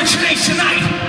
for a change tonight.